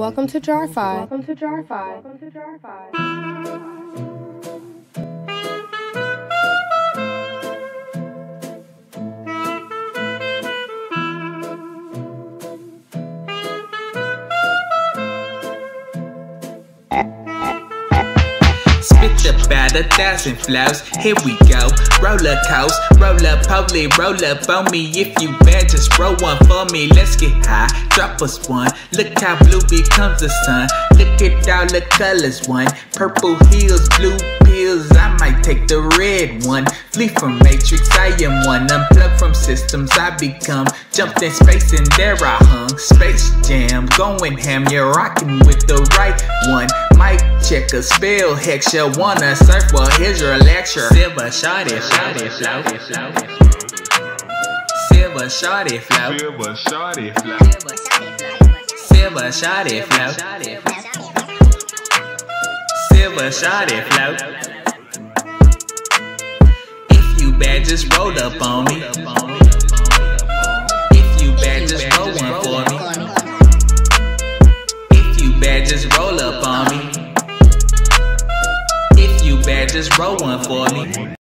Welcome to Jar 5. Welcome to Jar 5. Welcome to Jar 5. Spit about a thousand flows. Here we go. Roller coast, roll up, holy, roll me. If you bad, just roll one for me. Let's get high, drop us one. Look how blue becomes the sun. Look at all the colors, one. Purple heels, blue pills. I might take the red one. Flee from Matrix, I am one. Unplugged from systems, I become. Jumped in space and there I hung. Space Jam, going ham. You're rocking with the right one. Check a spell hex. You wanna surf? Well, here's your lecture. Silver shot it, shot it, flow. Silver shot it, flow. Silver shorty flow. Silver shot it, flow. Silver shot it, flow. If you bad, just roll up on me. If you bad, just roll one for me. If you bad, just roll up If just roll one for me.